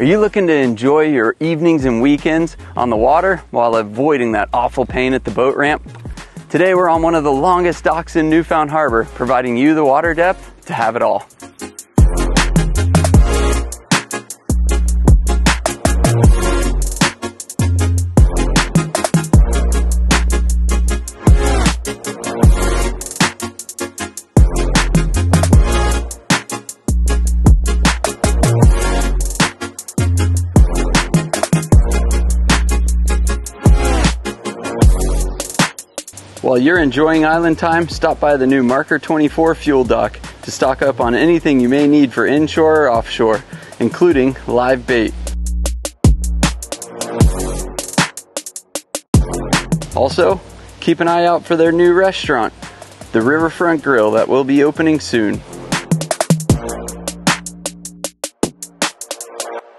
Are you looking to enjoy your evenings and weekends on the water while avoiding that awful pain at the boat ramp? Today we're on one of the longest docks in Newfound Harbor, providing you the water depth to have it all. While you're enjoying island time, stop by the new Marker 24 fuel dock to stock up on anything you may need for inshore or offshore, including live bait. Also, keep an eye out for their new restaurant, the Riverfront Grille that will be opening soon.